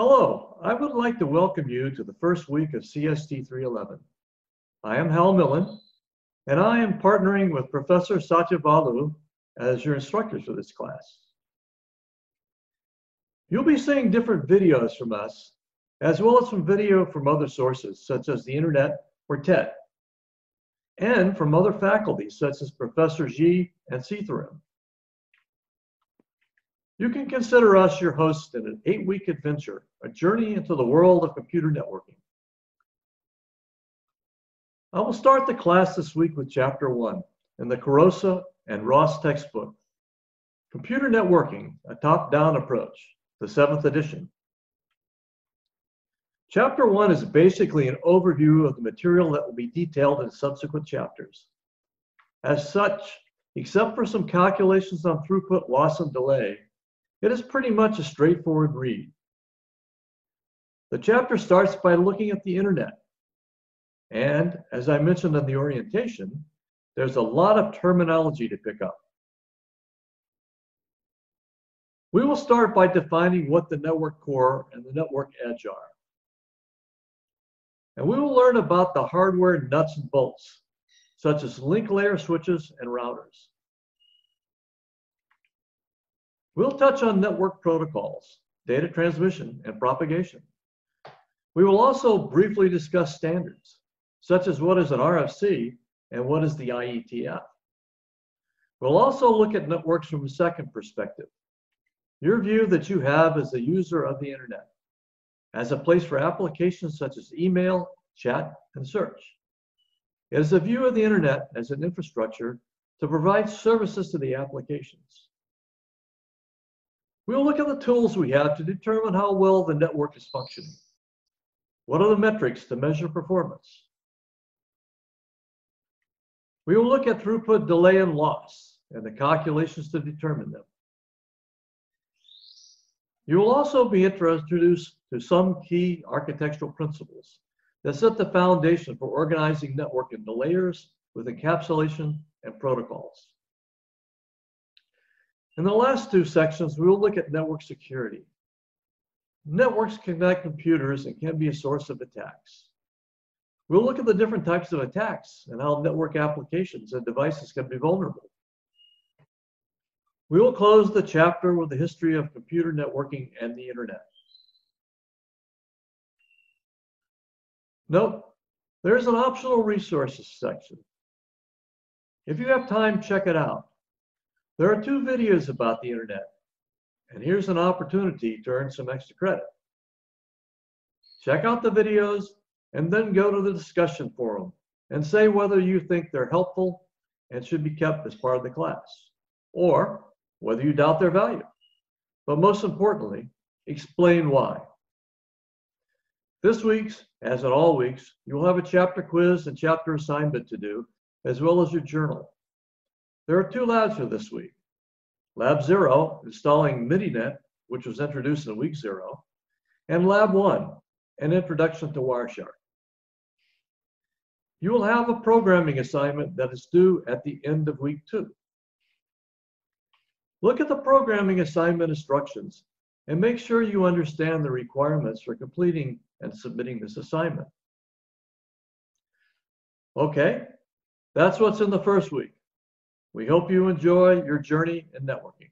Hello, I would like to welcome you to the first week of CST 311. I am Hal Millan, and I am partnering with Professor Satya Balu as your instructors for this class. You'll be seeing different videos from us, as well as some video from other sources, such as the internet or TED, and from other faculty, such as Professor Ji and Seetharam. You can consider us your host in an eight-week adventure, a journey into the world of computer networking. I will start the class this week with chapter one in the Kurose and Ross textbook, Computer Networking, a Top-Down Approach, the seventh edition. Chapter one is basically an overview of the material that will be detailed in subsequent chapters. As such, except for some calculations on throughput, loss, and delay, it is pretty much a straightforward read. The chapter starts by looking at the internet. And as I mentioned in the orientation, there's a lot of terminology to pick up. We will start by defining what the network core and the network edge are. And we will learn about the hardware nuts and bolts, such as link layer switches and routers. We'll touch on network protocols, data transmission, and propagation. We will also briefly discuss standards, such as what is an RFC and what is the IETF. We'll also look at networks from a second perspective, your view that you have as a user of the internet, as a place for applications such as email, chat, and search. It is a view of the internet as an infrastructure to provide services to the applications. We'll look at the tools we have to determine how well the network is functioning. What are the metrics to measure performance? We will look at throughput, delay, and loss, and the calculations to determine them. You will also be introduced to some key architectural principles that set the foundation for organizing network into layers with encapsulation and protocols. In the last two sections, we will look at network security. Networks connect computers and can be a source of attacks. We'll look at the different types of attacks and how network applications and devices can be vulnerable. We will close the chapter with the history of computer networking and the internet. Note, there's an optional resources section. If you have time, check it out. There are two videos about the internet, and here's an opportunity to earn some extra credit. Check out the videos and then go to the discussion forum and say whether you think they're helpful and should be kept as part of the class, or whether you doubt their value. But most importantly, explain why. This week's, as in all weeks, you will have a chapter quiz and chapter assignment to do, as well as your journal. There are two labs for this week. Lab zero, installing Mininet, which was introduced in week zero, and lab one, an introduction to Wireshark. You will have a programming assignment that is due at the end of week two. Look at the programming assignment instructions and make sure you understand the requirements for completing and submitting this assignment. Okay, that's what's in the first week. We hope you enjoy your journey in networking.